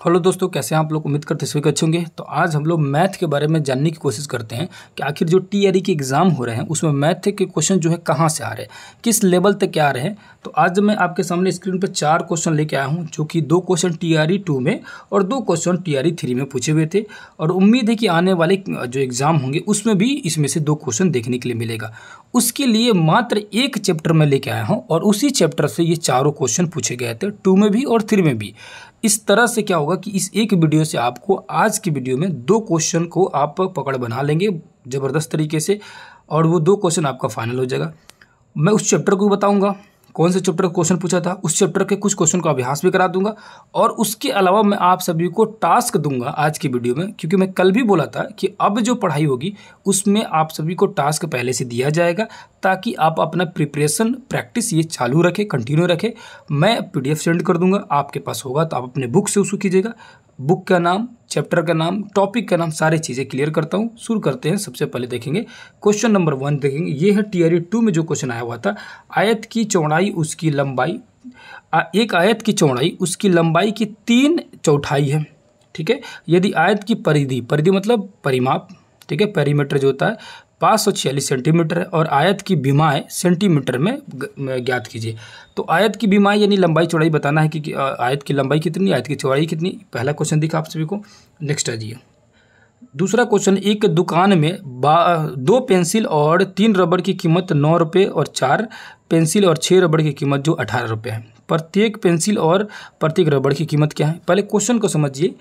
Hello दोस्तों, कैसे हैं आप लोग? उम्मीद करते सभी अच्छे होंगे। तो आज हम लोग मैथ के बारे में जानने की कोशिश करते हैं कि आखिर जो टी आर के एग्ज़ाम हो रहे हैं, उसमें मैथ के क्वेश्चन जो है कहाँ से आ रहे हैं? किस लेवल तक क्या आ रहे हैं? तो आज मैं आपके सामने स्क्रीन पर चार क्वेश्चन लेके आया हूँ, जो कि दो क्वेश्चन टी आर टू में और दो क्वेश्चन टी आर थ्री में पूछे हुए थे। और उम्मीद है कि आने वाले जो एग्ज़ाम होंगे, उसमें भी इसमें से दो क्वेश्चन देखने के लिए मिलेगा। उसके लिए मात्र एक चैप्टर में लेके आया हूँ और उसी चैप्टर से ये चारों क्वेश्चन पूछे गए थे, टू में भी और थ्री में भी। इस तरह से क्या होगा कि इस एक वीडियो से आपको आज की वीडियो में दो क्वेश्चन को आप पकड़ बना लेंगे ज़बरदस्त तरीके से और वो दो क्वेश्चन आपका फाइनल हो जाएगा। मैं उस चैप्टर को बताऊँगा। कौन से चैप्टर का क्वेश्चन पूछा था, उस चैप्टर के कुछ क्वेश्चन का अभ्यास भी करा दूँगा। और उसके अलावा मैं आप सभी को टास्क दूँगा आज की वीडियो में, क्योंकि मैं कल भी बोला था कि अब जो पढ़ाई होगी, उसमें आप सभी को टास्क पहले से दिया जाएगा, ताकि आप अपना प्रिपरेशन प्रैक्टिस ये चालू रखें कंटिन्यू रखें। मैं पीडीएफ सेंड कर दूँगा, आपके पास होगा तो आप अपने बुक से उसको कीजिएगा। बुक का नाम चैप्टर का नाम टॉपिक का नाम सारी चीज़ें क्लियर करता हूँ। शुरू करते हैं, सबसे पहले देखेंगे। क्वेश्चन नंबर वन देखेंगे। ये है टीआरई टू में जो क्वेश्चन आया हुआ था। आयत की चौड़ाई, उसकी लंबाई एक आयत की चौड़ाई, उसकी लंबाई की तीन चौथाई है। ठीक है? यदि आयत की परिधि परिधि मतलब परिमाप, ठीक है? पेरीमीटर जो होता है पाँच सौ छियालीस सेंटीमीटर है और आयत की बीमाएँ सेंटीमीटर में ज्ञात कीजिए। तो आयत की बीमाएँ यानी लंबाई चौड़ाई बताना है कि आयत की लंबाई कितनी, आयत की चौड़ाई कितनी? पहला क्वेश्चन दिखा आप सभी को। नेक्स्ट आ जाइए दूसरा क्वेश्चन एक दुकान में दो पेंसिल और तीन रबड़ की कीमत नौ रुपये और चार पेंसिल और छः रबड़ की कीमत जो अठारह रुपये है। प्रत्येक पेंसिल और प्रत्येक रबड़ की कीमत क्या है? पहले क्वेश्चन को समझिए।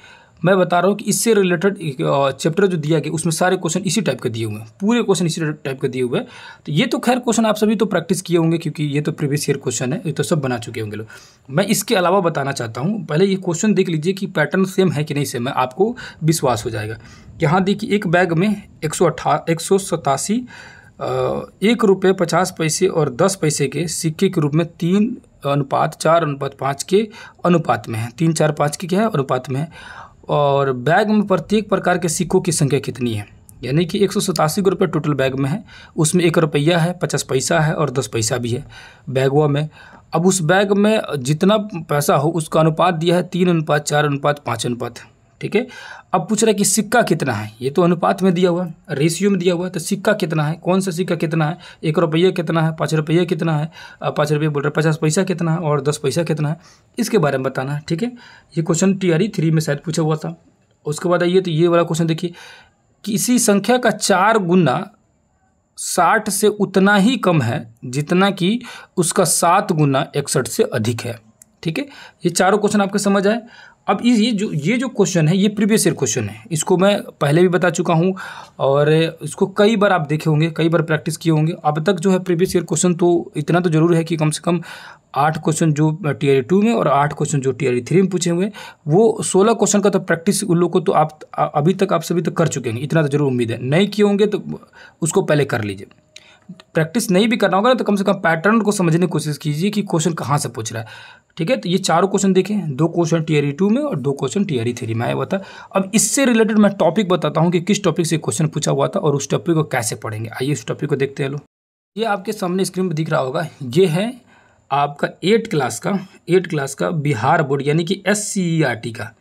मैं बता रहा हूँ कि इससे रिलेटेड चैप्टर जो दिया गया, उसमें सारे क्वेश्चन इसी टाइप के दिए हुए हैं। पूरे क्वेश्चन इसी टाइप के दिए हुए हैं। तो ये तो खैर क्वेश्चन आप सभी तो प्रैक्टिस किए होंगे, क्योंकि ये तो प्रीवियस ईयर क्वेश्चन है, ये तो सब बना चुके होंगे लोग। मैं इसके अलावा बताना चाहता हूँ, पहले ये क्वेश्चन देख लीजिए कि पैटर्न सेम है कि नहीं सेम है, आपको विश्वास हो जाएगा। यहाँ देखिए, एक बैग में एक सौ एक सौ सतासी एक रुपये पचास पैसे और दस पैसे के सिक्के के रूप में तीन अनुपात, चार अनुपात पाँच के अनुपात में है। तीन चार पाँच के क्या है? अनुपात में है। और बैग में प्रत्येक प्रकार के सिक्कों की संख्या कितनी है? यानी कि एक सौ सतासी रुपये टोटल बैग में है। उसमें एक रुपया है, पचास पैसा है और दस पैसा भी है। बैगवा में, अब उस बैग में जितना पैसा हो, उसका अनुपात दिया है तीन अनुपात, चार अनुपात, पाँच अनुपात। ठीक है? अब पूछ रहा है कि सिक्का कितना है? ये तो अनुपात में दिया हुआ है रेशियो में दिया हुआ है तो सिक्का कितना है? कौन सा सिक्का कितना है? एक रुपया कितना है? पाँच रुपया कितना है? पाँच रुपये बोल रहे पचास पैसा कितना है? और दस पैसा कितना है? इसके बारे में बताना है, ठीक है? ये क्वेश्चन टी आर थ्री में शायद पूछा हुआ था। उसके बाद आइए तो ये वाला क्वेश्चन देखिए। किसी संख्या का चार गुना साठ से उतना ही कम है, जितना कि उसका सात गुना इकसठ से अधिक है, ठीक है? ये चारों क्वेश्चन आपके समझ आए। अब ये जो ये जो क्वेश्चन है, ये प्रीवियस ईयर क्वेश्चन है। इसको मैं पहले भी बता चुका हूँ और इसको कई बार आप देखे होंगे, कई बार प्रैक्टिस किए होंगे। अब तक जो है प्रीवियस ईयर क्वेश्चन तो इतना तो ज़रूर है कि कम से कम आठ क्वेश्चन जो टी आर टू में और आठ क्वेश्चन जो टी आर थ्री में पूछे हुए वो सोलह क्वेश्चन का तो प्रैक्टिस उन लोग को तो आप अभी तक आप सभी तक कर चुके हैं। इतना तो ज़रूर उम्मीद है। नहीं किए होंगे तो उसको पहले कर लीजिए। प्रैक्टिस नहीं भी करना होगा ना तो कम से कम पैटर्न को समझने की कोशिश कीजिए कि क्वेश्चन कहाँ से पूछ रहा है। ठीक है तो ये चारों क्वेश्चन देखें, दो क्वेश्चन टीआरई टू में और दो क्वेश्चन टीआरई थ्री में, आया हुआ था। अब इससे रिलेटेड मैं टॉपिक बताता हूँ कि किस टॉपिक से क्वेश्चन पूछा हुआ था और उस टॉपिक को कैसे पढ़ेंगे। आइए उस टॉपिक को देखते हैं लो ये आपके सामने स्क्रीन पर दिख रहा होगा। ये है आपका एट क्लास का एट क्लास का बिहार बोर्ड यानी कि एस e का।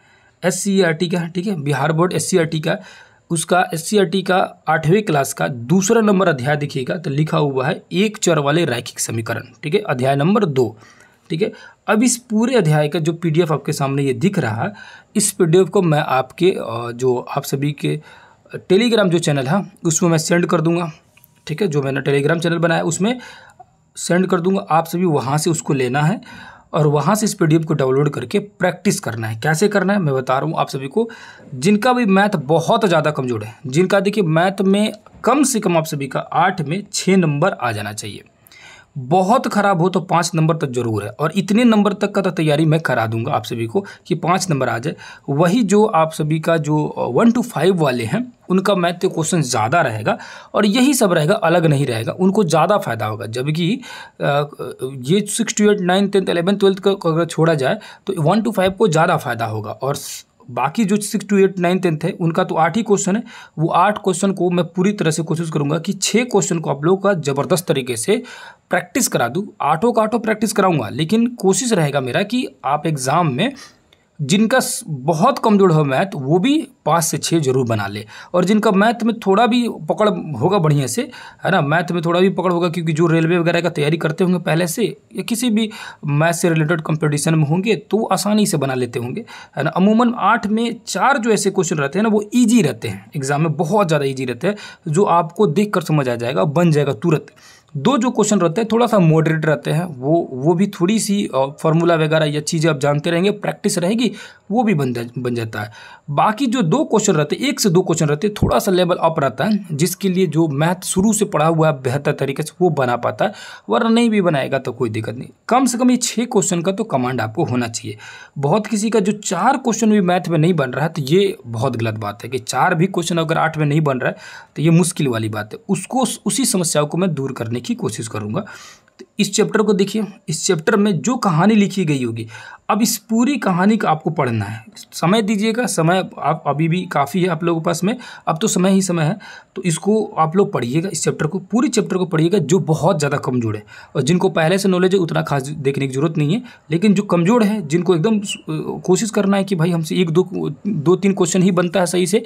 एस e का, ठीक है, बिहार बोर्ड एस e का। उसका एस का आठवीं क्लास का दूसरा नंबर अध्याय देखिएगा तो लिखा हुआ है, एक चर वाले रैखिक समीकरण, ठीक है? अध्याय नंबर दो, ठीक है? अब इस पूरे अध्याय का जो पीडीएफ आपके सामने ये दिख रहा है, इस पीडीएफ को मैं आपके जो आप सभी के टेलीग्राम जो चैनल है, उसमें मैं सेंड कर दूँगा, ठीक है? जो मैंने टेलीग्राम चैनल बनाया, उसमें सेंड कर दूँगा, आप सभी वहाँ से उसको लेना है। और वहाँ से इस पी को डाउनलोड करके प्रैक्टिस करना है। कैसे करना है? मैं बता रहा हूँ आप सभी को, जिनका भी मैथ बहुत ज़्यादा कमज़ोर है, जिनका देखिए मैथ में कम से कम आप सभी का आठ में छः नंबर आ जाना चाहिए। बहुत ख़राब हो तो पाँच नंबर तक ज़रूर है। और इतने नंबर तक का तो तैयारी मैं करा दूँगा आप सभी को कि पाँच नंबर आ जाए। वही जो आप सभी का जो वन टू फाइव वाले हैं, उनका मैथ के क्वेश्चन ज़्यादा रहेगा और यही सब रहेगा, अलग नहीं रहेगा। उनको ज़्यादा फ़ायदा होगा। जबकि ये six to eight nine tenth eleven twelfth का अगर छोड़ा जाए तो वन टू फाइव को ज़्यादा फ़ायदा होगा। और बाकी जो six to eight nine tenth है, उनका तो आठ ही क्वेश्चन है। वो आठ क्वेश्चन को मैं पूरी तरह से कोशिश करूँगा कि छः क्वेश्चन को आप लोगों का ज़बरदस्त तरीके से प्रैक्टिस करा दूँ आठों का आठों प्रैक्टिस कराऊँगा, लेकिन कोशिश रहेगा मेरा कि आप एग्ज़ाम में जिनका बहुत कमज़ोर हो मैथ वो भी पाँच से छः ज़रूर बना ले। और जिनका मैथ में थोड़ा भी पकड़ होगा बढ़िया से, है ना मैथ में थोड़ा भी पकड़ होगा, क्योंकि जो रेलवे वगैरह का तैयारी करते होंगे पहले से, या किसी भी मैथ से रिलेटेड कंपटीशन में होंगे तो आसानी से बना लेते होंगे, है ना। अमूमन आठ में चार जो ऐसे क्वेश्चन रहते हैं ना, वो ईजी रहते हैं। एग्ज़ाम में बहुत ज़्यादा ईजी रहते हैं, जो आपको देख कर समझ आ जाएगा, बन जाएगा तुरंत। दो जो क्वेश्चन रहते हैं, थोड़ा सा मॉडरेट रहते हैं, वो वो भी थोड़ी सी फॉर्मूला वगैरह या चीज़ें आप जानते रहेंगे प्रैक्टिस रहेगी, वो भी बन जा, बन जाता है। बाकी जो दो क्वेश्चन रहते, एक से दो क्वेश्चन रहते, थोड़ा सा लेवल अप रहता है, जिसके लिए जो मैथ शुरू से पढ़ा हुआ है, बेहतर तरीके से वो बना पाता है, वरना नहीं भी बनाएगा तो कोई दिक्कत नहीं। कम से कम ये छः क्वेश्चन का तो कमांड आपको होना चाहिए। बहुत किसी का जो चार क्वेश्चन भी मैथ में नहीं बन रहा है तो ये बहुत गलत बात है कि चार भी क्वेश्चन अगर आठ में नहीं बन रहा है तो ये मुश्किल वाली बात है। उसको, उसी समस्याओं को मैं दूर करने की कोशिश करूँगा। तो इस चैप्टर को देखिए, इस चैप्टर में जो कहानी लिखी गई होगी, अब इस पूरी कहानी का आपको पढ़ना है। समय दीजिएगा, समय आप अभी भी काफ़ी है आप लोगों के पास में, अब तो समय ही समय है तो इसको आप लोग पढ़िएगा, इस चैप्टर को, पूरी चैप्टर को पढ़िएगा, जो बहुत ज़्यादा कमज़ोर है। और जिनको पहले से नॉलेज है, उतना खास देखने की ज़रूरत नहीं है, लेकिन जो कमज़ोर है, जिनको एकदम कोशिश करना है कि भाई हमसे एक दो दो तीन क्वेश्चन ही बनता है सही से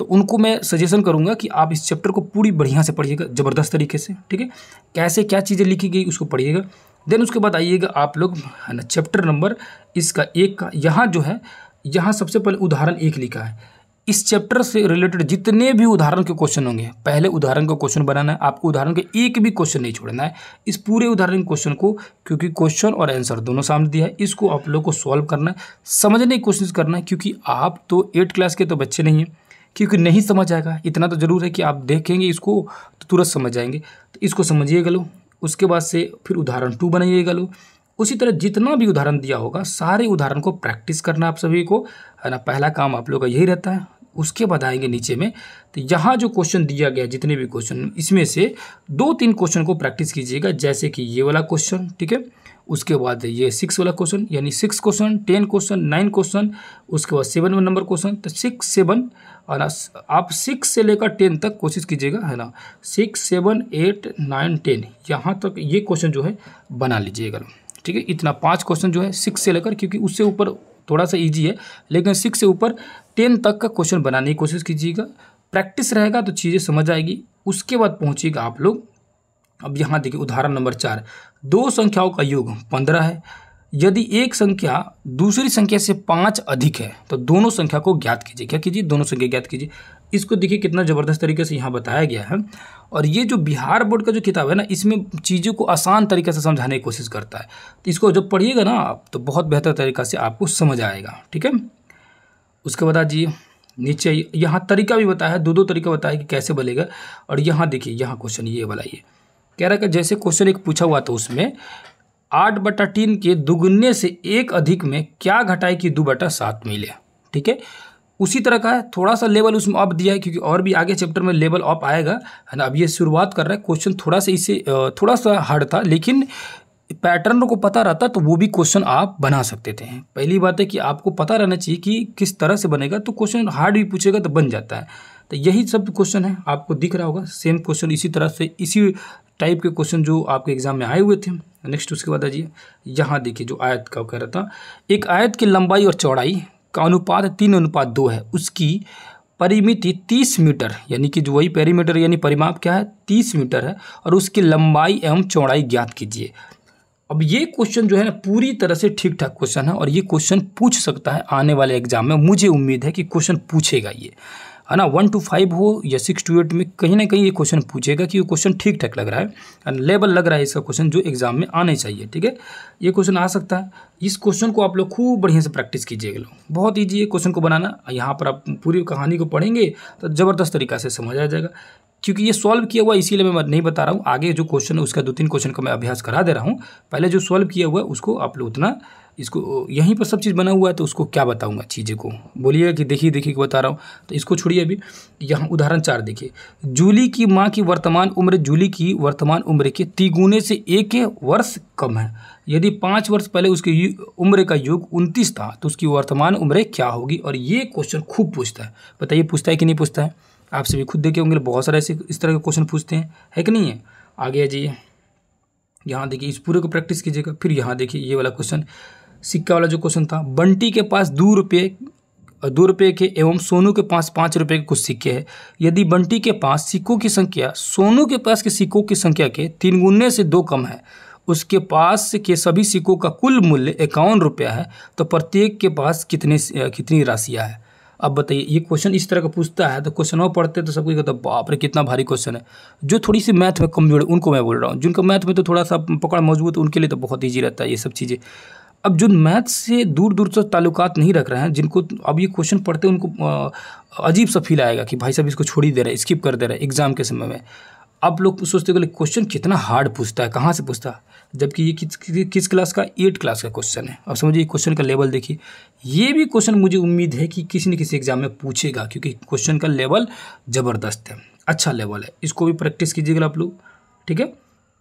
तो उनको मैं सजेशन करूँगा कि आप इस चैप्टर को पूरी बढ़िया से पढ़िएगा, ज़बरदस्त तरीके से, ठीक है? कैसे क्या चीज़ें लिखी गई उसको पढ़िएगा। देन उसके बाद आइएगा आप लोग, है ना चैप्टर नंबर इसका एक का, यहाँ जो है, यहाँ सबसे पहले उदाहरण एक लिखा है। इस चैप्टर से रिलेटेड जितने भी उदाहरण के क्वेश्चन होंगे, पहले उदाहरण का क्वेश्चन बनाना है, आपको उदाहरण के एक भी क्वेश्चन नहीं छोड़ना है। इस पूरे उदाहरण क्वेश्चन को, क्योंकि क्वेश्चन और आंसर दोनों सामने दिया है, इसको आप लोग को सॉल्व करना है, समझने की कोशिश करना है, क्योंकि आप तो एट क्लास के तो बच्चे नहीं हैं। क्योंकि नहीं समझ आएगा। इतना तो ज़रूर है कि आप देखेंगे इसको तो तुरंत समझ जाएँगे। तो इसको समझिएगा लो उसके बाद से फिर उदाहरण टू बनाइएगा लो उसी तरह जितना भी उदाहरण दिया होगा, सारे उदाहरण को प्रैक्टिस करना आप सभी को, है ना? पहला काम आप लोग का यही रहता है। उसके बाद आएँगे नीचे में। तो यहाँ जो क्वेश्चन दिया गया, जितने भी क्वेश्चन इसमें से दो तीन क्वेश्चन को प्रैक्टिस कीजिएगा, जैसे कि ये वाला क्वेश्चन ठीक है? उसके बाद ये सिक्स वाला क्वेश्चन यानी six question ten question nine question उसके बाद सेवन नंबर क्वेश्चन तो सिक्स सेवन और आप सिक्स से लेकर टेन तक कोशिश कीजिएगा, है ना six seven eight nine ten यहाँ तक ये क्वेश्चन जो है बना लीजिएगा। ठीक है, इतना पाँच क्वेश्चन जो है सिक्स से लेकर, क्योंकि उससे ऊपर थोड़ा सा ईजी है, लेकिन सिक्स से ऊपर टेन तक का क्वेश्चन बनाने की कोशिश कीजिएगा। प्रैक्टिस रहेगा तो चीज़ें समझ आएगी, उसके बाद पहुँचिएगा आप लोग। अब यहाँ देखिए उदाहरण नंबर चार दो संख्याओं का योग पंद्रह है। यदि एक संख्या दूसरी संख्या से पाँच अधिक है तो दोनों संख्या को ज्ञात कीजिए। क्या कीजिए? दोनों संख्या ज्ञात कीजिए। इसको देखिए कितना ज़बरदस्त तरीके से यहाँ बताया गया है। और ये जो बिहार बोर्ड का जो किताब है ना, इसमें चीज़ों को आसान तरीके से समझाने की कोशिश करता है। तो इसको जब पढ़िएगा ना आप तो बहुत बेहतर तरीका से आपको समझ आएगा। ठीक है? उसके बाद आजिए नीचे, यहाँ तरीका भी बताया है दो दो तरीका बताया कि कैसे बनेगा। और यहाँ देखिए, यहाँ क्वेश्चन ये वाला ये। कह रहा है कि जैसे क्वेश्चन एक पूछा हुआ था उसमें, आठ बटा तीन के दुगुने से एक अधिक में क्या घटाए कि दो बटा सात मिले? ठीक है? उसी तरह का है थोड़ा सा लेवल उसमें अप दिया है, क्योंकि और भी आगे चैप्टर में लेवल अप आएगा। है ना? अब ये शुरुआत कर रहा है क्वेश्चन थोड़ा सा इसे थोड़ा सा हार्ड था, लेकिन पैटर्न को पता रहता तो वो भी क्वेश्चन आप बना सकते थे। पहली बात है कि आपको पता रहना चाहिए कि किस तरह से बनेगा तो क्वेश्चन हार्ड भी पूछेगा तो बन जाता है। तो यही सब क्वेश्चन है। आपको दिख रहा होगा सेम क्वेश्चन इसी तरह से, इसी टाइप के क्वेश्चन जो आपके एग्ज़ाम में आए हुए थे। नेक्स्ट उसके बाद आइए, यहाँ देखिए जो आयत का कह रहा था। एक आयत की लंबाई और चौड़ाई का अनुपात तीन अनुपात दो है। उसकी परिमिति तीस मीटर, यानी कि जो वही पेरीमीटर यानी परिमाप क्या है? तीस मीटर है और उसकी लंबाई एवं चौड़ाई ज्ञात कीजिए। अब ये क्वेश्चन जो है ना, पूरी तरह से ठीक ठाक क्वेश्चन है और ये क्वेश्चन पूछ सकता है आने वाले एग्ज़ाम में। मुझे उम्मीद है कि क्वेश्चन पूछेगा ये। है ना वन टू फाइव हो या सिक्स टू एट में कहीं ना कहीं ये क्वेश्चन पूछेगा कि ये क्वेश्चन ठीक ठाक लग रहा है लेवल लग रहा है इसका क्वेश्चन जो एग्ज़ाम में आने चाहिए, ठीक है? ये क्वेश्चन आ सकता है। इस क्वेश्चन को आप लोग खूब बढ़िया से प्रैक्टिस कीजिएगा लोग। बहुत ईजी है क्वेश्चन को बनाना। यहाँ पर आप पूरी कहानी को पढ़ेंगे तो ज़बरदस्त तरीका से समझ आ जाएगा। क्योंकि ये सॉल्व किया हुआ इसीलिए मैं नहीं बता रहा हूँ। आगे जो क्वेश्चन है, उसका दो तीन क्वेश्चन का मैं अभ्यास करा दे रहा हूँ। पहले जो सॉल्व किया हुआ है, उसको आप लोग उतना इसको, यहीं पर सब चीज़ बना हुआ है तो उसको क्या बताऊँगा चीज़ें को? बोलिएगा कि देखिए देखिए बता रहा हूँ। तो इसको छोड़िए अभी। यहाँ उदाहरण चार देखिए। जूली की माँ की वर्तमान उम्र, जूली की वर्तमान उम्र के तिगुने से एक वर्ष कम है। यदि पाँच वर्ष पहले उसकी उम्र का युग उनतीस था तो उसकी वर्तमान उम्र क्या होगी? और ये क्वेश्चन खूब पूछता है। बताइए, पूछता है कि नहीं पूछता है? आप सभी खुद देखे होंगे, बहुत सारे ऐसे इस तरह के क्वेश्चन पूछते हैं। है कि नहीं है? आगे आ जाइए। यहाँ देखिए, इस पूरे को प्रैक्टिस कीजिएगा। फिर यहाँ देखिए, ये वाला क्वेश्चन सिक्का वाला जो क्वेश्चन था, बंटी के पास दो रुपये दो रुपये के एवं सोनू के पास पाँच रुपये के कुछ सिक्के हैं। यदि बंटी के पास सिक्कों की संख्या, सोनू के पास के सिक्कों की संख्या के तीन गुने से दो कम है, उसके पास के सभी सिक्कों का कुल मूल्य इक्यावन रुपया है तो प्रत्येक के पास कितने, कितनी राशियाँ है? अब बताइए, ये क्वेश्चन इस तरह का पूछता है तो क्वेश्चन और पढ़ते तो सबको कहता बाप रे, कितना भारी क्वेश्चन है। जो थोड़ी सी मैथ में कमज़ोर है, उनको मैं बोल रहा हूँ। जिनका मैथ में तो थोड़ा सा पकड़ मज़बूत, उनके लिए तो बहुत ईजी रहता है ये सब चीज़ें। अब जो मैथ से दूर दूर तक ताल्लुकात नहीं रख रहे हैं, जिनको अब ये क्वेश्चन पढ़ते उनको अजीब सा फील आएगा कि भाई साहब इसको छोड़ ही दे रहे हैं स्किप कर दे रहे हैं एग्ज़ाम के समय में। अब लोग सोचते हैं क्वेश्चन कितना हार्ड पूछता है, कहाँ से पूछता है? जबकि ये किस किस क्लास का? एट क्लास का क्वेश्चन है। अब समझिए क्वेश्चन का लेवल देखिए। ये भी क्वेश्चन मुझे उम्मीद है कि किसी न किसी एग्ज़ाम में पूछेगा, क्योंकि क्वेश्चन का लेवल ज़बरदस्त है। अच्छा लेवल है। इसको भी प्रैक्टिस कीजिएगा आप लोग। ठीक है?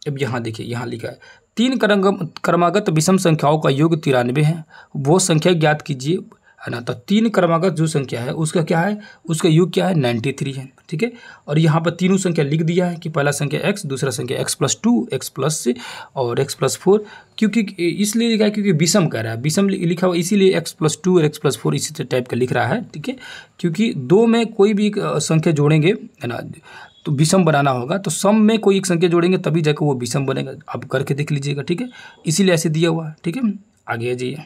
अब यहाँ देखिए, यहाँ लिखा है। तीन क्रमागत विषम संख्याओं का योग तिरानवे है। वो संख्या ज्ञात कीजिए, है ना? तो तीन क्रमागत जो संख्या है, उसका क्या है? उसका योग क्या है? नाइन्टी थ्री है, ठीक है? और यहाँ पर तीनों संख्या लिख दिया है कि पहला संख्या एक्स दूसरा संख्या X plus two X plus और एक्स प्लस फोर क्योंकि इसलिए लिखा है क्योंकि विषम कह रहा है। विषम लिखा हुआ इसीलिए एक्स प्लस टू और एक्स प्लस फोर इसी टाइप का लिख रहा है, ठीक है? क्योंकि दो में कोई भी संख्या जोड़ेंगे, है ना? तो विषम बनाना होगा। तो सम में कोई एक संख्या जोड़ेंगे, तभी जाकर वो विषम बनेगा। आप करके देख लीजिएगा, ठीक है? इसीलिए ऐसे दिया हुआ ठीक है? आगे आ जाइए।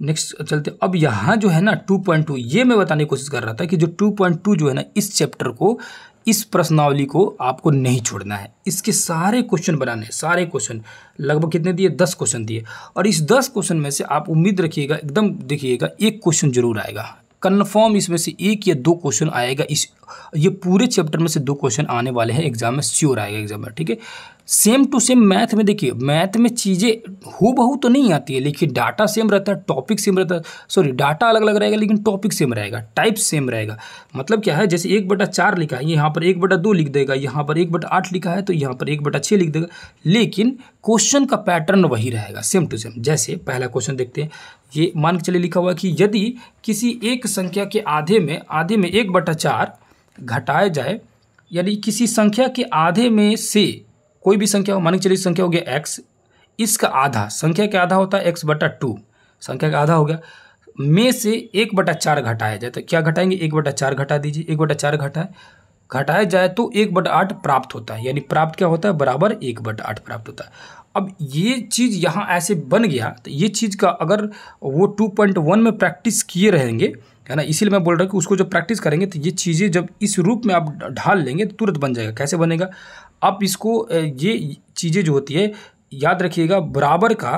नेक्स्ट चलते अब यहाँ जो है ना टू पॉइंट टू ये मैं बताने की कोशिश कर रहा था कि जो टू पॉइंट टू जो है ना, इस चैप्टर को, इस प्रश्नावली को आपको नहीं छोड़ना है। इसके सारे क्वेश्चन बनाने हैं, सारे क्वेश्चन लगभग कितने दिए? दस क्वेश्चन दिए। और इस दस क्वेश्चन में से आप उम्मीद रखिएगा, एकदम देखिएगा, एक क्वेश्चन ज़रूर आएगा। कन्फर्म इसमें से एक या दो क्वेश्चन आएगा। इस, ये पूरे चैप्टर में से दो क्वेश्चन आने वाले हैं। एग्ज़ाम में श्योर आएगा एग्ज़ाम में, ठीक है? सेम टू सेम मैथ में देखिए मैथ में चीज़ें हो बहु तो नहीं आती है, लेकिन डाटा सेम रहता है टॉपिक सेम रहता है। सॉरी डाटा अलग अलग रहेगा, लेकिन टॉपिक सेम रहेगा टाइप सेम रहेगा। मतलब क्या है, जैसे एक बटा चार लिखा है, यहाँ पर एक बटा दो लिख देगा, यहाँ पर एक बटा आठ लिखा है तो यहाँ पर एक बटा छः लिख देगा। लेकिन क्वेश्चन का पैटर्न वही रहेगा सेम टू सेम जैसे पहला क्वेश्चन देखते हैं, ये मान के चले लिखा हुआ कि यदि किसी एक संख्या के आधे में आधे में एक बटा चार घटाया जाए, यानी किसी संख्या के आधे में से कोई भी संख्या हो मान चलिए संख्या हो गया एक्स इसका आधा, संख्या का आधा होता है एक्स बटा टू। संख्या का आधा हो गया। में से एक बटा चार घटाया जाए तो क्या घटाएँगे? एक बटा चार घटा दीजिए, एक बटा चार घटाए। घटाया जाए तो एक बटा आठ प्राप्त होता है, यानी प्राप्त क्या होता है? बराबर एक बटा आठ प्राप्त होता है। अब ये चीज़ यहाँ ऐसे बन गया तो ये चीज़ का अगर वो टू पॉइंट वन में प्रैक्टिस किए रहेंगे, है ना, इसीलिए मैं बोल रहा हूँ कि उसको जब प्रैक्टिस करेंगे तो ये चीज़ें जब इस रूप में आप ढाल लेंगे तो तुरंत बन जाएगा। कैसे बनेगा? आप इसको ये चीज़ें जो होती है, याद रखिएगा, बराबर का,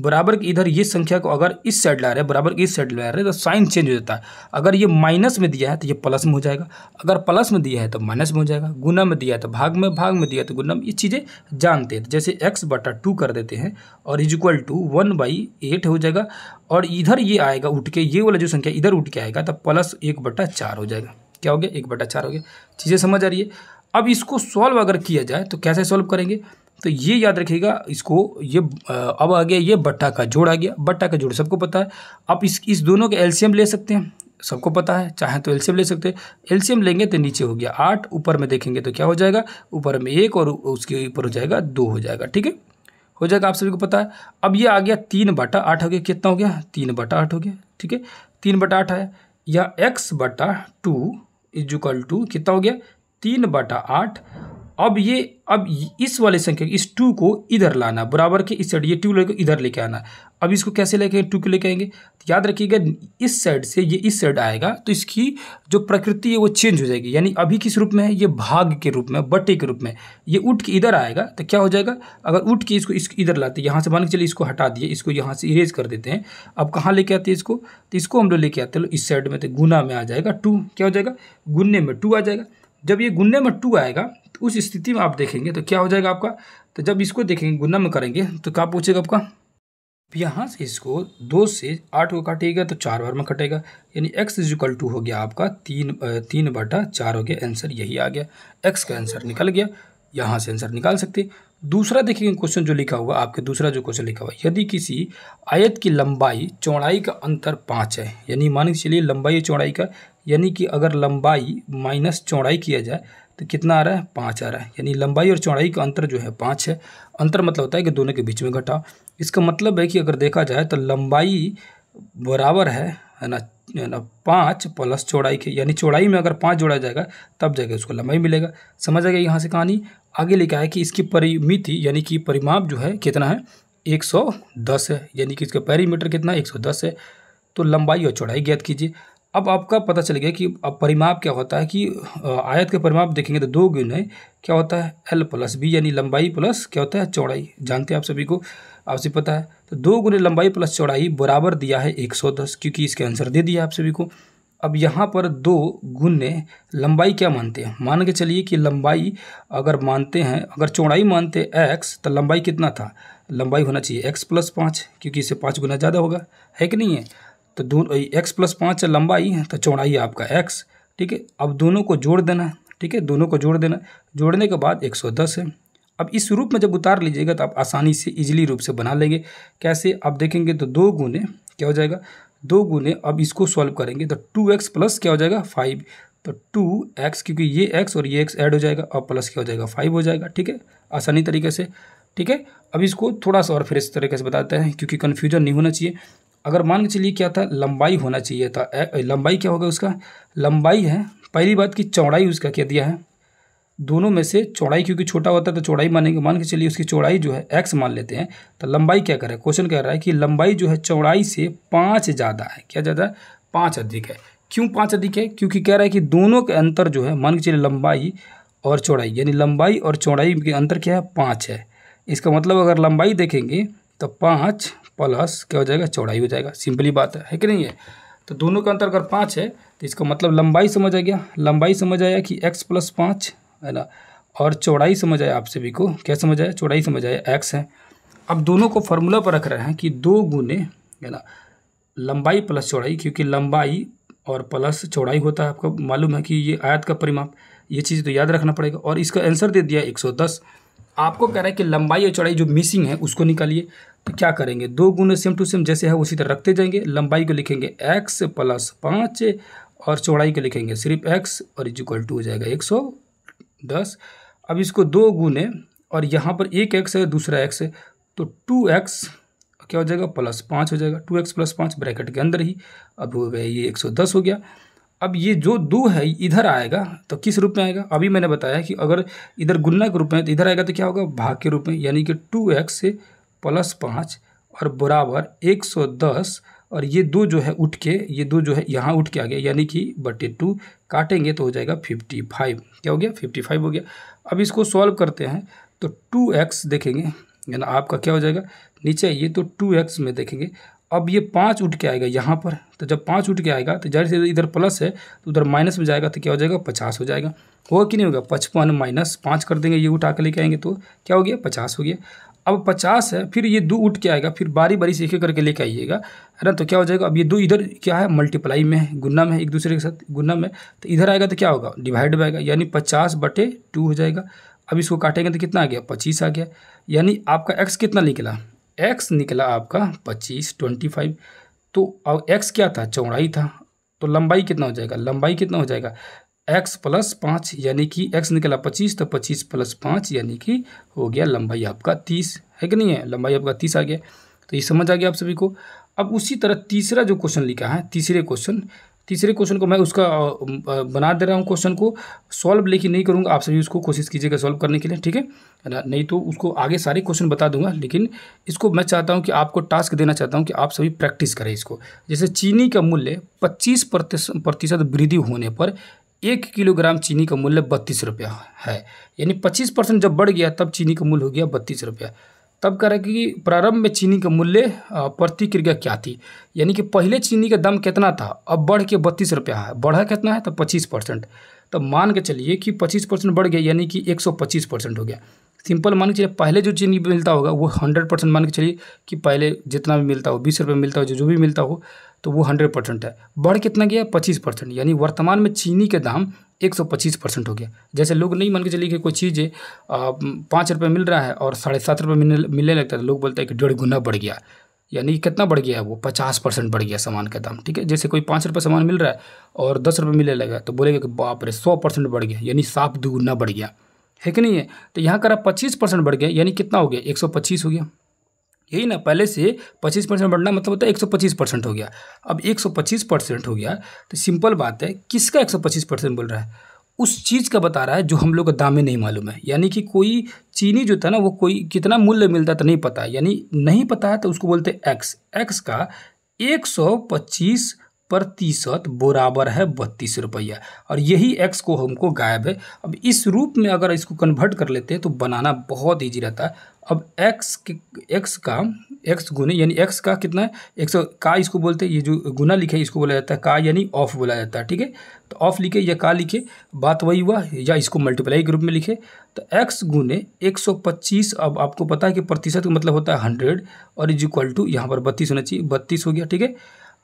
बराबर की इधर ये संख्या को अगर इस साइड ला रहे बराबर के इस साइड ला रहे तो साइन चेंज हो जाता है। अगर ये माइनस में दिया है तो ये प्लस में हो जाएगा। अगर प्लस में दिया है तो माइनस में हो जाएगा। गुना में दिया है तो भाग में भाग में दिया है तो गुना में, ये चीज़ें जानते हैं। जैसे एक्स बटा टू कर देते हैं, और is equal to one by eight हो जाएगा, और इधर ये आएगा उठ के ये वाला जो संख्या इधर उठ के आएगा तो प्लस एक बटा चार हो जाएगा। क्या हो गया? एक बटा चार हो गया। चीज़ें समझ आ रही है? अब इसको सॉल्व अगर किया जाए तो कैसे सॉल्व करेंगे? तो ये याद रखिएगा, इसको ये अब आ गया ये बट्टा का जोड़ आ गया। बट्टा का जोड़ सबको पता है। आप इस इस दोनों के एल्शियम ले सकते हैं। सबको पता है, चाहे तो एल्शियम ले सकते हैं। एलसीएम लेंगे तो नीचे हो गया आठ, ऊपर में देखेंगे तो क्या हो जाएगा? ऊपर में एक और उसके ऊपर हो जाएगा दो हो जाएगा, ठीक है? हो जाएगा आप सभी को पता है। अब ये आ गया तीन बटा आठ हो गया। कितना हो गया? तीन बटा आठ हो गया, ठीक है? तीन बटा आठ आया या एक्स बटा टू इजुकल टू कितना हो गया? तीन बटा आठ। अब ये, अब इस वाले संख्या इस टू को इधर लाना, बराबर के इस साइड ये टू लेकर इधर लेके आना। अब इसको कैसे लेके टू को लेके आएँगे? याद रखिएगा, इस साइड से ये इस साइड आएगा तो इसकी जो प्रकृति है वो चेंज हो जाएगी। यानी अभी किस रूप में है? ये भाग के रूप में, बटे के रूप में। ये उठ के इधर आएगा तो क्या हो जाएगा? अगर उठ के इसको इस इधर लाते, यहाँ से मान के चलिए इसको हटा दिए, इसको यहाँ से इरेज कर देते हैं। अब कहाँ लेके आते हैं इसको? तो इसको हम लोग लेके आते हैं, इस साइड में तो गुना में आ जाएगा टू क्या हो जाएगा? गुन्ने में टू आ जाएगा। जब ये गुन्ने में टू आएगा तो उस स्थिति में आप देखेंगे तो क्या हो जाएगा आपका? तो जब इसको देखेंगे, गुन्ना में करेंगे तो क्या पूछेगा आपका? यहाँ से इसको दो से आठ को काटेगा तो चार बार में कटेगा। यानी एक्स इजिकल टू हो गया आपका तीन तीन बटा चार हो गया आंसर यही आ गया। एक्स का आंसर निकल गया, यहाँ से आंसर निकाल सकते। दूसरा देखिए क्वेश्चन जो लिखा हुआ, आपके दूसरा जो क्वेश्चन लिखा हुआ, यदि किसी आयत की लंबाई चौड़ाई का अंतर पाँच है, यानी मान के चलिए लंबाई चौड़ाई का, यानी कि अगर लंबाई माइनस चौड़ाई किया जाए तो कितना आ रहा है? पाँच आ रहा है। यानी लंबाई और चौड़ाई का अंतर जो है पाँच है। अंतर मतलब होता है कि दोनों के बीच में घटा इसका मतलब है कि अगर देखा जाए तो लंबाई बराबर है है ना पाँच प्लस चौड़ाई के, यानी चौड़ाई में अगर पाँच जोड़ा जाएगा, तब जाके उसको लंबाई मिलेगा। समझ आएगा यहाँ से कहानी? आगे लिखा है कि इसकी परिमिति, यानी कि परिमाप जो है कितना है? एक सौ दस है। यानी कि इसका पैरीमीटर कितना? सौ दस है। तो लंबाई और चौड़ाई ज्ञात कीजिए। अब आपका पता चल गया कि अब परिमाप क्या होता है कि आयत का परिमाप देखेंगे तो दो गुने क्या होता है? एल प्लस बी यानी लंबाई प्लस क्या होता है? चौड़ाई। जानते हैं आप सभी को? आपसे पता है? तो दो गुने लंबाई प्लस चौड़ाई बराबर दिया है एक सौ दस, क्योंकि इसके आंसर दे दिया आप सभी को। अब यहाँ पर दो गुने लंबाई क्या मानते हैं? मान के चलिए कि लंबाई अगर मानते हैं, अगर चौड़ाई मानते एक्स तो लंबाई कितना था? लंबाई होना चाहिए एक्स प्लस पाँच, क्योंकि इससे पाँच गुना ज़्यादा होगा। है कि नहीं है? तो दोनों एक्स प्लस पाँच लंबाई है तो चौड़ाई आपका एक्स ठीक है? अब दोनों को जोड़ देना, ठीक है? दोनों को जोड़ देना। जोड़ने के बाद एक सौ दस है। अब इस रूप में जब उतार लीजिएगा तो आप आसानी से इजीली रूप से बना लेंगे। कैसे? आप देखेंगे तो दो गुने, क्या हो जाएगा? दो गुने, अब इसको सॉल्व करेंगे तो टू एक्स प्लस क्या हो जाएगा? फाइव तो टू एक्स क्योंकि ये एक्स और ये एक्स ऐड हो जाएगा और प्लस क्या हो जाएगा? फाइव हो जाएगा, ठीक है? आसानी तरीके से, ठीक है? अब इसको थोड़ा सा और फिर इस तरीके से बताते हैं, क्योंकि कन्फ्यूज़न नहीं होना चाहिए। अगर मान के चलिए क्या था? लंबाई होना चाहिए था। ए, लंबाई क्या होगा उसका? लंबाई है पहली बात की चौड़ाई उसका क्या दिया है? दोनों में से चौड़ाई क्योंकि छोटा होता है तो चौड़ाई मानेंगे। मान के चलिए उसकी चौड़ाई जो है एक्स मान लेते हैं तो लंबाई क्या कर क्वेश्चन कह रहा है कि लंबाई जो है चौड़ाई से पाँच ज़्यादा है। क्या ज़्यादा? है पाँच अधिक है। क्यों पाँच अधिक है? क्योंकि कह रहा है कि दोनों के अंतर जो है मान के चलिए लंबाई और चौड़ाई यानी लंबाई और चौड़ाई के अंतर क्या है? पाँच है। इसका मतलब अगर लंबाई देखेंगे तो पाँच प्लस क्या हो जाएगा? चौड़ाई हो जाएगा। सिंपली बात है, है कि नहीं है? तो दोनों का अंतर अगर पाँच है तो इसका मतलब लंबाई समझ आ गया। लंबाई समझ आया कि एक्स प्लस पाँच है ना? और चौड़ाई समझ आया आप सभी को। क्या समझ आया? चौड़ाई समझ आया एक्स है। अब दोनों को फॉर्मूला पर रख रहे हैं कि दो गुने है ना लंबाई प्लस चौड़ाई क्योंकि लंबाई और प्लस चौड़ाई होता है आपको मालूम है कि ये आयत का परिमाप ये चीज़ तो याद रखना पड़ेगा। और इसका आंसर दे दिया 110 आपको कह रहा है कि लंबाई और चौड़ाई जो मिसिंग है उसको निकालिए। तो क्या करेंगे? दो गुने सेम टू सेम जैसे है, उसी तरह रखते जाएँगे। लंबाई को लिखेंगे एक्स प्लस पाँच और चौड़ाई को लिखेंगे सिर्फ़ एक्स और इज़ इक्वल टू हो जाएगा एक सौ दस। अब इसको दो गुने और यहाँ पर एक एक्स है, दूसरा एक्स है तो टू एक्स क्या हो जाएगा? प्लस पाँच हो जाएगा। टू एक्स प्लस पाँच ब्रैकेट के अंदर ही। अब हो गया ये एक सौ दस हो गया। अब ये जो दो है इधर आएगा तो किस रूप में आएगा? अभी मैंने बताया कि अगर इधर गुन्ना के रूप में तो इधर आएगा तो क्या होगा? भाग के रूप में, यानी कि टू एक्स प्लस पाँच और बराबर एक सौ दस और ये दो जो है उठ के ये दो जो है यहाँ उठ के आ गया, यानी कि बटे टू काटेंगे तो हो जाएगा फिफ्टी फाइव क्या हो गया? फिफ्टी फाइव हो गया। अब इसको सॉल्व करते हैं तो टू एक्स देखेंगे, यानी आपका क्या हो जाएगा? नीचे ये तो टू एक्स में देखेंगे। अब ये पाँच उठ के आएगा यहाँ पर तो जब पाँच उठ के आएगा तो ज़ाहिर से इधर प्लस है तो उधर माइनस में जाएगा तो क्या हो जाएगा? पचास हो जाएगा। होगा कि नहीं होगा? पचपन माइनस पाँच कर देंगे, ये उठा के लेके आएँगे तो क्या हो गया? पचास हो गया। अब पचास है, फिर ये दो उठ के आएगा, फिर बारी बारी से एक करके लेके आइएगा। है ना? तो क्या हो जाएगा? अब ये दो इधर क्या है? मल्टीप्लाई में है, गुना में है, एक दूसरे के साथ गुना में तो इधर आएगा तो क्या होगा? डिवाइड में आएगा, यानी पचास बटे टू हो जाएगा। अब इसको काटेंगे तो कितना आ गया? पच्चीस आ गया। यानी आपका एक्स कितना निकला? एक्स निकला आपका पच्चीस ट्वेंटी फाइव तो अब एक्स क्या था? चौड़ाई था। तो लंबाई कितना हो जाएगा? लंबाई कितना हो जाएगा? एक्स प्लस पाँच यानी कि एक्स निकला पच्चीस तो पच्चीस प्लस पाँच यानी कि हो गया लंबाई आपका तीस। है कि नहीं है? लंबाई आपका तीस आ गया। तो ये समझ आ गया आप सभी को। अब उसी तरह तीसरा जो क्वेश्चन लिखा है, तीसरे क्वेश्चन तीसरे क्वेश्चन को मैं उसका बना दे रहा हूँ क्वेश्चन को। सॉल्व लेकिन नहीं करूँगा। आप सभी उसको कोशिश कीजिएगा सॉल्व करने के लिए, ठीक है? नहीं तो उसको आगे सारे क्वेश्चन बता दूँगा, लेकिन इसको मैं चाहता हूँ कि आपको टास्क देना चाहता हूँ कि आप सभी प्रैक्टिस करें इसको। जैसे चीनी का मूल्य पच्चीस प्रतिशत वृद्धि होने पर एक किलोग्राम चीनी का मूल्य बत्तीस रुपया है। यानी पच्चीस परसेंट जब बढ़ गया, तब चीनी का मूल्य हो गया बत्तीस रुपया। तब कह रहा कि प्रारंभ में चीनी का मूल्य प्रति प्रतिक्रिया क्या थी? यानी कि पहले चीनी का दाम कितना था, अब बढ़ के बत्तीस रुपया है। बढ़ा कितना है तो पच्चीस परसेंट। तब मान के चलिए कि पच्चीस परसेंट बढ़ गया, यानी कि एक सौ पच्चीस परसेंट हो गया। सिंपल मान के चलिए, पहले जो चीनी मिलता होगा, वो हंड्रेड परसेंट मान के चलिए कि पहले जितना भी मिलता हो, बीस रुपये मिलता हो, जो जो भी मिलता हो तो वो हंड्रेड परसेंट है। बढ़ कितना गया? पच्चीस परसेंट। यानी वर्तमान में चीनी के दाम एक सौ पच्चीस परसेंट हो गया। जैसे लोग नहीं मान के चलिए कि कोई चीज़ पाँच रुपये मिल रहा है और साढ़े सात रुपये मिलने मिलने लगता है तो लोग बोलते हैं कि डेढ़ गुना बढ़ गया। यानी कितना बढ़ गया है वो? पचास परसेंट बढ़ गया सामान का दाम, ठीक है? जैसे कोई पाँच रुपये सामान मिल रहा है और दस रुपये मिलने लगा तो बोलेगा कि बाप रे, सौ परसेंट बढ़ गया। यानी साफ़ दुगुना बढ़ गया। है कि नहीं है? तो यहाँ करा पच्चीस परसेंट बढ़ गया। यानी कितना हो गया? एक सौ पच्चीस हो गया। यही ना, पहले से पच्चीस परसेंट बढ़ना मतलब होता है एक सौ पच्चीस परसेंट हो गया। अब एक सौ पच्चीस परसेंट हो गया तो सिंपल बात है, किसका एक सौ पच्चीस परसेंट बोल रहा है? उस चीज़ का बता रहा है जो हम लोग को दाम में नहीं मालूम है। यानी कि कोई चीनी जो था ना, वो कोई कितना मूल्य मिलता तो नहीं पता। यानी नहीं पता है तो उसको बोलते एक्स एक्स का एक सौ पच्चीस प्रतिशत बराबर है बत्तीस रुपया। और यही एक्स को हमको गायब है। अब इस रूप में अगर इसको कन्वर्ट कर लेते हैं तो बनाना बहुत ईजी रहता है। अब एक्स के एक्स का एक्स गुने, यानी एक्स का कितना है? एक सौ, का इसको बोलते हैं, ये जो गुना लिखे इसको बोला जाता है, का यानी ऑफ़ बोला जाता है, ठीक है? तो ऑफ़ लिखे या का लिखे, बात वही हुआ, या इसको मल्टीप्लाई के रूप में लिखे। तो एक्स गुने एक सौ पच्चीस, अब आपको पता है कि प्रतिशत का मतलब होता है हंड्रेड और इज़ इक्वल टू यहाँ पर बत्तीस होना चाहिए, बत्तीस हो गया, ठीक है?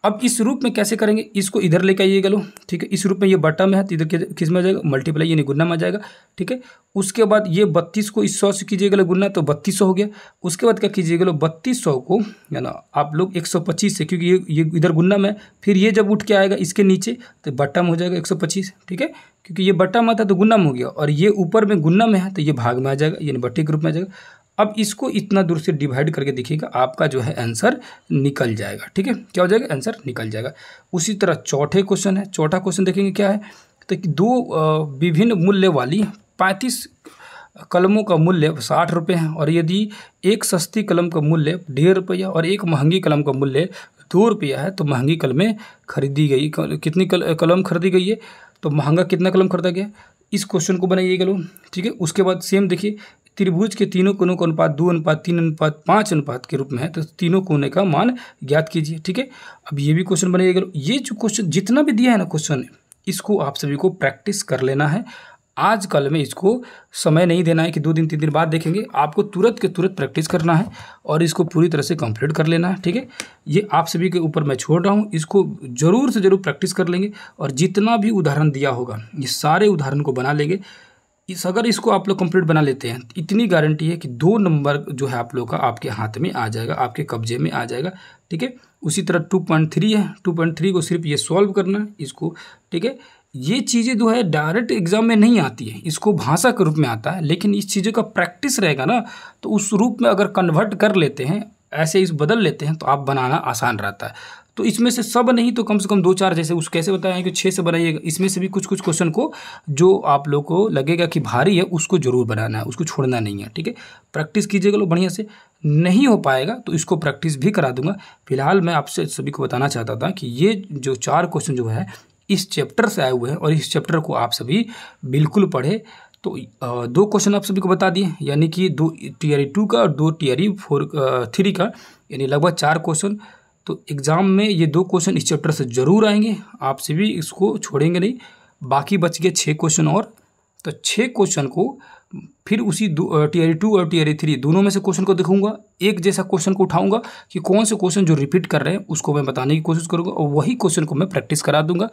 अब इस रूप में कैसे करेंगे? इसको इधर लेके आइएगा लो ठीक है? इस रूप में ये बट्टा में है तो इधर किसमें आ जाएगा? मल्टीप्लाई यानी गुन्ना में आ जाएगा, ठीक है? उसके बाद ये बत्तीस को इस सौ से कीजिएगा लो गुन्ना तो बत्तीस सौ हो गया। उसके बाद क्या कीजिएगा लो बत्तीस सौ को, है ना, आप लोग एक सौ पच्चीस से, क्योंकि ये ये इधर गुन्ना में फिर ये जब उठ के आएगा इसके नीचे तो बट्टा में हो जाएगा एक सौ पच्चीस, ठीक है? क्योंकि ये बट्टा में आता तो गुन्ना में हो गया, और ये ऊपर में गुन्ना में है तो ये भाग में आ जाएगा, यानी बट्टे के रूप में आ जाएगा। अब इसको इतना दूर से डिवाइड करके देखिएगा आपका जो है आंसर निकल जाएगा ठीक है? क्या हो जाएगा? आंसर निकल जाएगा। उसी तरह चौथे क्वेश्चन है चौथा क्वेश्चन देखेंगे क्या है? तो दो विभिन्न मूल्य वाली पैंतीस कलमों का मूल्य साठ रुपये है और यदि एक सस्ती कलम का मूल्य डेढ़ रुपया और एक महँगी कलम का मूल्य दो रुपया है तो महँगी कलमें खरीदी गई। कितनी कल, कलम खरीदी गई है? तो महँगा कितना कलम खरीदा गया? इस क्वेश्चन को बनाइएगा लोग ठीक है? उसके बाद सेम देखिए त्रिभुज के तीनों कोनों का अनुपात दो अनुपात तीन अनुपात पाँच अनुपात के रूप में है तो तीनों कोने का मान ज्ञात कीजिए, ठीक है? अब ये भी क्वेश्चन बनेगा ये जो क्वेश्चन जितना भी दिया है ना क्वेश्चन इसको आप सभी को प्रैक्टिस कर लेना है। आज कल में इसको समय नहीं देना है कि दो दिन, तीन दिन बाद देखेंगे, आपको तुरंत के तुरंत प्रैक्टिस करना है और इसको पूरी तरह से कंप्लीट कर लेना है, ठीक है? ये आप सभी के ऊपर मैं छोड़ रहा हूँ, इसको ज़रूर से ज़रूर प्रैक्टिस कर लेंगे और जितना भी उदाहरण दिया होगा, ये सारे उदाहरण को बना लेंगे। इस, अगर इसको आप लोग कंप्लीट बना लेते हैं, इतनी गारंटी है कि दो नंबर जो है आप लोग का आपके हाथ में आ जाएगा, आपके कब्जे में आ जाएगा, ठीक है? उसी तरह टू पॉइंट थ्री है टू पॉइंट थ्री को सिर्फ़ ये सॉल्व करना है इसको, ठीक है? ये चीज़ें जो है डायरेक्ट एग्ज़ाम में नहीं आती है, इसको भाषा के रूप में आता है, लेकिन इस चीज़ों का प्रैक्टिस रहेगा ना तो उस रूप में अगर कन्वर्ट कर लेते हैं ऐसे इस बदल लेते हैं तो आप बनाना आसान रहता है। तो इसमें से सब नहीं तो कम से कम दो चार जैसे उस कैसे बताएँ कि छः से बनाइएगा इसमें से भी कुछ कुछ क्वेश्चन को जो आप लोग को लगेगा कि भारी है, उसको ज़रूर बनाना है, उसको छोड़ना नहीं है, ठीक है? प्रैक्टिस कीजिएगा लोग बढ़िया से। नहीं हो पाएगा तो इसको प्रैक्टिस भी करा दूँगा। फ़िलहाल मैं आपसे सभी को बताना चाहता था कि ये जो चार क्वेश्चन जो है, इस चैप्टर से आए हुए हैं और इस चैप्टर को आप सभी बिल्कुल पढ़े। तो दो क्वेश्चन आप सभी को बता दिए, यानी कि दो टी आर टू का और दो आर फोर थ्री का, यानी लगभग चार क्वेश्चन तो एग्ज़ाम में ये दो क्वेश्चन इस चैप्टर से ज़रूर आएँगे आपसे भी इसको छोड़ेंगे नहीं, बाकी बच गए छः क्वेश्चन और। तो छः क्वेश्चन को फिर उसी टी आर टू और टी आर थ्री दोनों में से क्वेश्चन को देखूँगा, एक जैसा क्वेश्चन को उठाऊँगा कि कौन से क्वेश्चन जो रिपीट कर रहे हैं, उसको मैं बताने की कोशिश करूँगा और वही क्वेश्चन को मैं प्रैक्टिस करा दूँगा।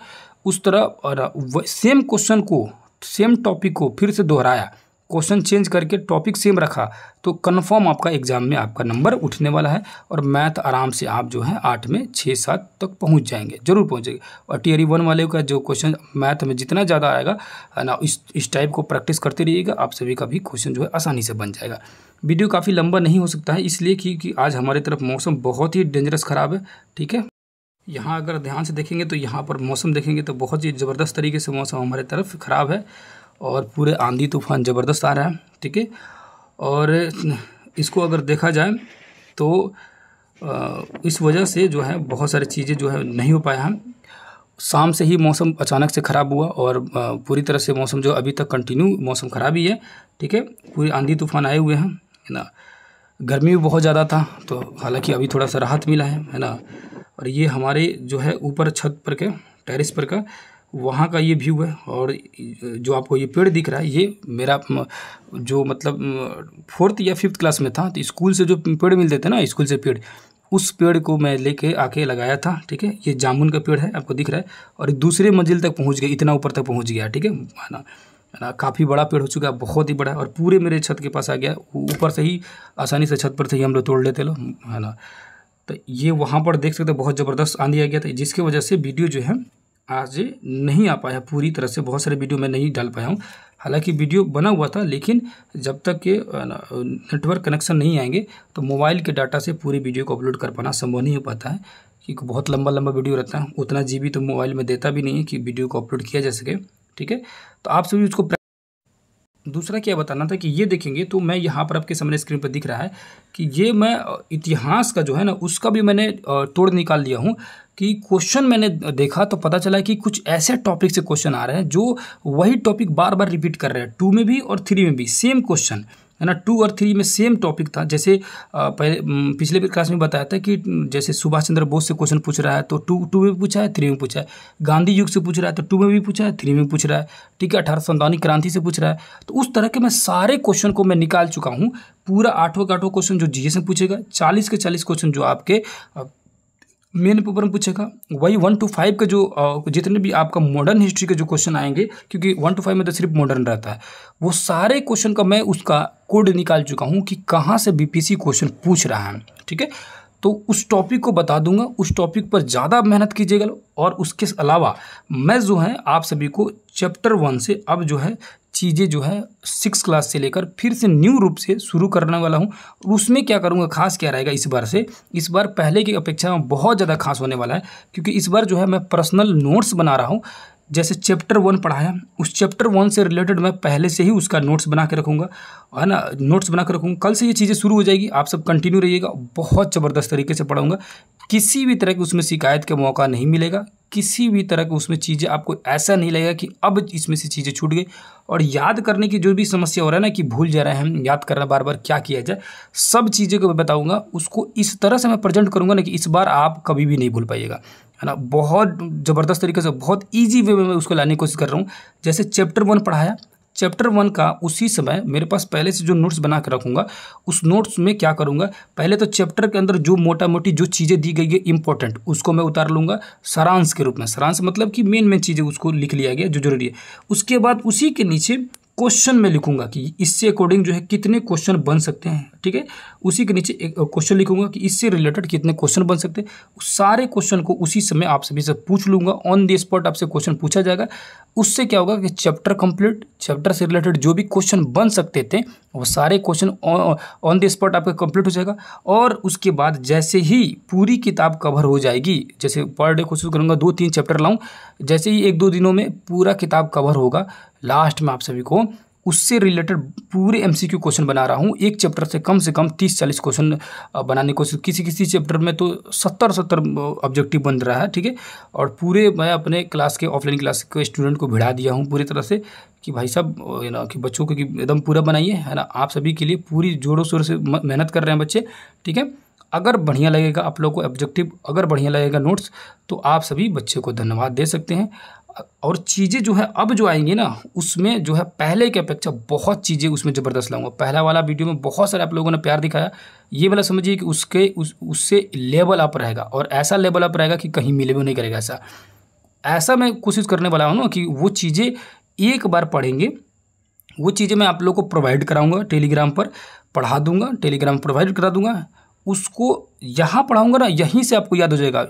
उस तरह और सेम क्वेश्चन को सेम टॉपिक को फिर से दोहराया, क्वेश्चन चेंज करके टॉपिक सेम रखा तो कन्फर्म आपका एग्ज़ाम में आपका नंबर उठने वाला है और मैथ आराम से आप जो है आठ में छः सात तक पहुँच जाएँगे, ज़रूर पहुँचेंगे। और टी वन वाले का जो क्वेश्चन मैथ में जितना ज़्यादा आएगा ना, इस इस टाइप को प्रैक्टिस करते रहिएगा, आप सभी का भी क्वेश्चन जो है आसानी से बन जाएगा। वीडियो काफ़ी लंबा नहीं हो सकता है, इसलिए कि आज हमारी तरफ़ मौसम बहुत ही डेंजरस ख़राब है, ठीक है? यहाँ अगर ध्यान से देखेंगे तो यहाँ पर मौसम देखेंगे तो बहुत ही ज़बरदस्त तरीके से मौसम हमारे तरफ़ ख़राब है और पूरे आंधी तूफ़ान ज़बरदस्त आ रहा है, ठीक है? और इसको अगर देखा जाए तो इस वजह से जो है बहुत सारी चीज़ें जो है नहीं हो पाया है। शाम से ही मौसम अचानक से ख़राब हुआ और पूरी तरह से मौसम जो अभी तक कंटिन्यू मौसम ख़राब ही है, ठीक है? पूरी आंधी तूफ़ान आए हुए हैं, है ना? गर्मी भी बहुत ज़्यादा था तो हालाँकि अभी थोड़ा सा राहत मिला है है ना? और ये हमारे जो है ऊपर छत पर के टेरिस पर का, वहाँ का ये व्यू है। और जो आपको ये पेड़ दिख रहा है, ये मेरा जो मतलब फोर्थ या फिफ्थ क्लास में था तो स्कूल से जो पेड़ मिलते थे ना स्कूल से पेड़, उस पेड़ को मैं लेके आके लगाया था, ठीक है? ये जामुन का पेड़ है, आपको दिख रहा है। और दूसरे मंजिल तक पहुँच गया, इतना ऊपर तक पहुँच गया, ठीक है? ना? ना? काफ़ी बड़ा पेड़ हो चुका है, बहुत ही बड़ा और पूरे मेरे छत के पास आ गया, ऊपर से ही, आसानी से छत पर से ही हम लोग तोड़ लेते लो, है ना? तो ये वहाँ पर देख सकते हैं, बहुत ज़बरदस्त आंधी आ गया था, जिसकी वजह से वीडियो जो है आज नहीं आ पाया, पूरी तरह से बहुत सारे वीडियो मैं नहीं डाल पाया हूँ। हालाँकि वीडियो बना हुआ था, लेकिन जब तक के नेटवर्क कनेक्शन नहीं आएँगे तो मोबाइल के डाटा से पूरी वीडियो को अपलोड कर पाना संभव नहीं हो पाता है, क्योंकि बहुत लंबा लंबा वीडियो रहता है, उतना जीबी तो मोबाइल में देता भी नहीं है कि वीडियो को अपलोड किया जा सके, ठीक है? तो आप सभी उसको दूसरा क्या बताना था कि ये देखेंगे तो मैं यहाँ पर आपके सामने स्क्रीन पर दिख रहा है कि ये मैं इतिहास का जो है ना, उसका भी मैंने तोड़ निकाल दिया हूँ कि क्वेश्चन मैंने देखा तो पता चला कि कुछ ऐसे टॉपिक से क्वेश्चन आ रहे हैं जो वही टॉपिक बार बार रिपीट कर रहे हैं टू में भी और थ्री में भी सेम क्वेश्चन है ना? टू और थ्री में सेम टॉपिक था। जैसे पहले पिछले भी क्लास में बताया था कि जैसे सुभाष चंद्र बोस से क्वेश्चन पूछ रहा है तो टू टू में पूछा है थ्री में पूछा है। गांधी युग से पूछ रहा है तो टू में भी पूछा है थ्री में पूछ रहा है। ठीक है? अठारह सौ क्रांति से पूछ रहा है। तो उस तरह के मैं सारे क्वेश्चन को मैं निकाल चुका हूँ। पूरा आठों का आठों क्वेश्चन जो जीएस में पूछेगा, चालीस के चालीस क्वेश्चन जो आपके मेन पेपर में पूछेगा। वही वन टू फाइव का जो जितने भी आपका मॉडर्न हिस्ट्री के जो क्वेश्चन आएँगे, क्योंकि वन टू फाइव में तो सिर्फ़ मॉडर्न रहता है। वो सारे क्वेश्चन का मैं उसका कोड निकाल चुका हूँ कि कहाँ से बीपीसी क्वेश्चन पूछ रहा है। ठीक है? तो उस टॉपिक को बता दूँगा। उस टॉपिक पर ज़्यादा मेहनत कीजिएगा और उसके अलावा मैं जो है आप सभी को चैप्टर वन से अब जो है, चीज़ें जो है सिक्स क्लास से लेकर फिर से न्यू रूप से शुरू करने वाला हूँ। उसमें क्या करूँगा, खास क्या रहेगा इस बार से? इस बार पहले की अपेक्षा में बहुत ज़्यादा खास होने वाला है, क्योंकि इस बार जो है, मैं पर्सनल नोट्स बना रहा हूँ। जैसे चैप्टर वन पढ़ाया उस चैप्टर वन से रिलेटेड मैं पहले से ही उसका नोट्स बना के रखूँगा। है ना? नोट्स बना के रखूँगा। कल से ये चीज़ें शुरू हो जाएगी, आप सब कंटिन्यू रहिएगा, बहुत ज़बरदस्त तरीके से पढ़ाऊँगा। किसी भी तरह की उसमें शिकायत का मौका नहीं मिलेगा, किसी भी तरह की उसमें चीज़ें आपको ऐसा नहीं लगेगा कि अब इसमें से चीज़ें छूट गई। और याद करने की जो भी समस्या हो रहा है ना कि भूल जा रहे हैं याद करना बार बार क्या किया जाए, सब चीज़ें को मैं बताऊँगा, उसको इस तरह से मैं प्रेजेंट करूँगा ना कि इस बार आप कभी भी नहीं भूल पाइएगा। है ना? बहुत ज़बरदस्त तरीके से, बहुत ईजी वे में मैं उसको लाने की कोशिश कर रहा हूँ। जैसे चैप्टर वन पढ़ाया चैप्टर वन का उसी समय मेरे पास पहले से जो नोट्स बना कर रखूँगा, उस नोट्स में क्या करूँगा? पहले तो चैप्टर के अंदर जो मोटा मोटी जो चीज़ें दी गई है इंपॉर्टेंट उसको मैं उतार लूँगा सारांश के रूप में। सारांश मतलब कि मेन मेन चीज़ें उसको लिख लिया गया, जो ज़रूरी है। उसके बाद उसी के नीचे क्वेश्चन में लिखूँगा कि इससे अकॉर्डिंग जो है कितने क्वेश्चन बन सकते हैं, ठीक है? उसी के नीचे एक क्वेश्चन लिखूँगा कि इससे रिलेटेड कितने क्वेश्चन बन सकते हैं। सारे क्वेश्चन को उसी समय आप सभी से पूछ लूँगा। ऑन द स्पॉट आपसे क्वेश्चन पूछा जाएगा। उससे क्या होगा कि चैप्टर कंप्लीट चैप्टर से रिलेटेड जो भी क्वेश्चन बन सकते थे, वो सारे क्वेश्चन ऑन द स्पॉट आपका कंप्लीट हो जाएगा। और उसके बाद जैसे ही पूरी किताब कवर हो जाएगी, जैसे पर डे कोशिश करूँगा दो तीन चैप्टर लाऊँ, जैसे ही एक दो दिनों में पूरा किताब कवर होगा लास्ट में आप सभी को उससे रिलेटेड पूरे एमसीक्यू क्वेश्चन बना रहा हूँ। एक चैप्टर से कम से कम तीस चालीस क्वेश्चन बनाने की कोशिश, किसी किसी चैप्टर में तो सत्तर सत्तर ऑब्जेक्टिव बन रहा है, ठीक है? और पूरे मैं अपने क्लास के ऑफलाइन क्लास के स्टूडेंट को भिड़ा दिया हूँ पूरी तरह से कि भाई साहब यू ना कि बच्चों को एकदम पूरा बनाइए, है ना? आप सभी के लिए पूरी जोरों शोर से मेहनत कर रहे हैं बच्चे, ठीक है? अगर बढ़िया लगेगा आप लोग को ऑब्जेक्टिव अगर बढ़िया लगेगा नोट्स तो आप सभी बच्चे को धन्यवाद दे सकते हैं। और चीज़ें जो है अब जो आएँगी ना, उसमें जो है पहले की अपेक्षा बहुत चीज़ें उसमें ज़बरदस्त लाऊँगा। पहला वाला वीडियो में बहुत सारे आप लोगों ने प्यार दिखाया। ये वाला समझिए कि उसके, उस, उससे लेवल अप रहेगा और ऐसा लेवल अप रहेगा कि कहीं मिले भी नहीं करेगा ऐसा। ऐसा मैं कोशिश करने वाला हूँ ना कि वो चीज़ें एक बार पढ़ेंगे, वो चीज़ें मैं आप लोग को प्रोवाइड कराऊँगा टेलीग्राम पर पढ़ा दूँगा टेलीग्राम प्रोवाइड करा दूँगा, उसको यहाँ पढ़ाऊँगा ना, यहीं से आपको याद हो जाएगा।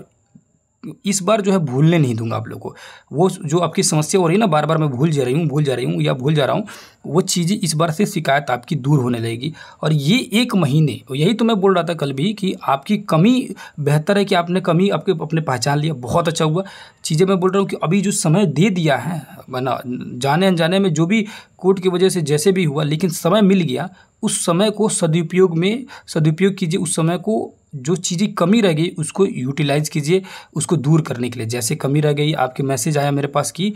इस बार जो है भूलने नहीं दूँगा आप लोग को। वो जो आपकी समस्या हो रही है ना बार बार मैं भूल जा रही हूँ, भूल जा रही हूँ या भूल जा रहा हूँ, वो चीज़ें इस बार से शिकायत आपकी दूर होने लगेगी। और ये एक महीने यही तो मैं बोल रहा था कल भी कि आपकी कमी बेहतर है कि आपने कमी आपके अपने पहचान लिया, बहुत अच्छा हुआ। चीज़ें मैं बोल रहा हूँ कि अभी जो समय दे दिया है ना जाने अनजाने में जो भी कोर्ट की वजह से जैसे भी हुआ, लेकिन समय मिल गया, उस समय को सदुपयोग में, सदुपयोग कीजिए, उस समय को जो चीज़ें कमी रह गई, उसको यूटिलाइज कीजिए, उसको दूर करने के लिए। जैसे कमी रह गई, आपके मैसेज आया मेरे पास कि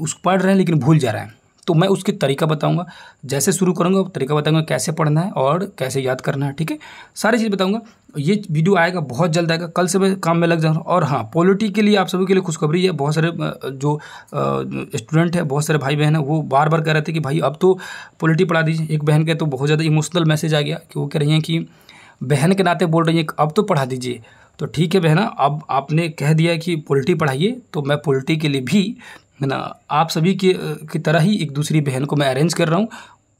उस पढ़ रहे हैं लेकिन भूल जा रहे हैं। तो मैं उसके तरीका बताऊँगा। जैसे शुरू करूँगा, तरीका बताऊँगा कैसे पढ़ना है और कैसे याद करना है, ठीक है? सारी चीज़ बताऊँगा। ये वीडियो आएगा, बहुत जल्द आएगा। कल से मैं काम में लग जाऊँगा और हाँ पॉलिटी के लिए आप सभी के लिए खुशखबरी है। बहुत सारे जो स्टूडेंट है, बहुत सारे भाई बहन है, वो बार बार कह रहे थे कि, भाई, अब तो पॉलिटी पढ़ा दीजिए। एक बहन के तो बहुत ज़्यादा इमोशनल मैसेज आ गया। कि वो कह रही हैं कि बहन के नाते बोल रही है अब तो पढ़ा दीजिए। तो ठीक है बहना, अब आपने कह दिया कि पोल्ट्री पढ़ाइए तो मैं पोल्ट्री के लिए भी, है ना, आप सभी के, की तरह ही एक दूसरी बहन को मैं अरेंज कर रहा हूँ।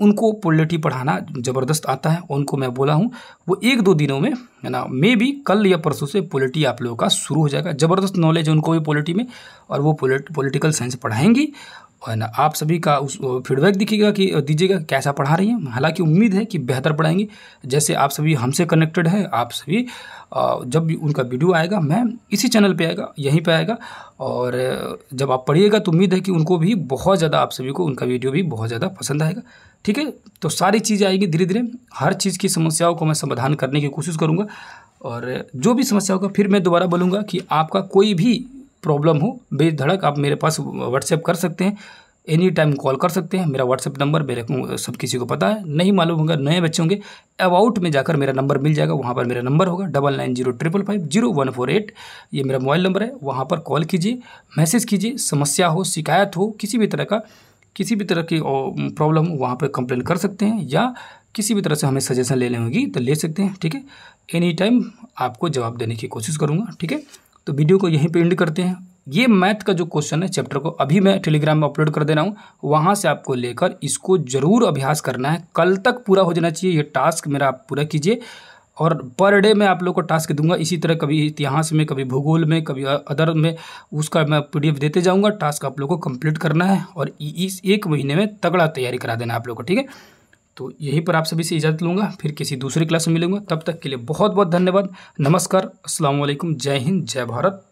उनको पोल्ट्री पढ़ाना ज़बरदस्त आता है, उनको मैं बोला हूँ, वो एक दो दिनों में, है ना मे भी कल या परसों से पोलिटी आप लोगों का शुरू हो जाएगा। ज़बरदस्त नॉलेज है उनको भी पोलिटी में, और वो पोलिटिकल साइंस पढ़ाएँगी। ना, आप सभी का उस फीडबैक दिखेगा कि, दीजिएगा, कैसा पढ़ा रही हैं? हालाँकि उम्मीद है कि बेहतर पढ़ाएँगी। जैसे आप सभी हमसे कनेक्टेड है, आप सभी जब भी उनका वीडियो आएगा, मैं इसी चैनल पे आएगा, यहीं पे आएगा। और, जब आप पढ़िएगा तो उम्मीद है कि उनको भी बहुत ज़्यादा, आप सभी को उनका वीडियो भी बहुत ज़्यादा पसंद आएगा। ठीक है? तो सारी चीज़ें आएगी धीरे धीरे हर चीज़ की समस्याओं को मैं समाधान करने की कोशिश करूँगा। और, जो भी समस्या होगा फिर मैं दोबारा बोलूँगा कि आपका कोई भी प्रॉब्लम हो, बेधड़क आप मेरे पास व्हाट्सएप कर सकते हैं एनी टाइम कॉल कर सकते हैं, मेरा व्हाट्सएप नंबर मेरे सब किसी को पता है, नहीं मालूम होगा, नए बच्चे होंगे अबाउट में जाकर मेरा नंबर मिल जाएगा, वहाँ पर मेरा नंबर होगा double nine zero triple five zero one four eight ये मेरा मोबाइल नंबर है, वहाँ पर कॉल कीजिए मैसेज कीजिए, समस्या हो, शिकायत हो, किसी भी तरह का, किसी भी तरह की प्रॉब्लम हो, वहाँ पर कंप्लेन कर सकते हैं, या किसी भी तरह से हमें सजेशन लेने होगी तो ले सकते हैं, ठीक है? एनी टाइम आपको जवाब देने की कोशिश करूँगा, ठीक है? तो वीडियो को यहीं पे एंड करते हैं। ये मैथ का जो क्वेश्चन है चैप्टर को अभी मैं टेलीग्राम में अपलोड कर दे रहा हूँ। वहाँ से आपको लेकर इसको ज़रूर अभ्यास करना है। कल तक पूरा हो जाना चाहिए। ये टास्क मेरा आप पूरा कीजिए। और पर डे मैं आप लोग को टास्क दूँगा। इसी तरह कभी इतिहास में, कभी भूगोल में, कभी अदर में, उसका मैं पीडीएफ देते जाऊँगा। टास्क आप लोग को कंप्लीट करना है। और इस एक महीने में तगड़ा तैयारी करा देना आप लोग को, ठीक है? तो यहीं पर आप सभी से इजाज़त लूँगा, फिर किसी दूसरी क्लास में मिलूँगा। तब तक के लिए बहुत बहुत धन्यवाद, नमस्कार असलम जय हिंद, जय भारत।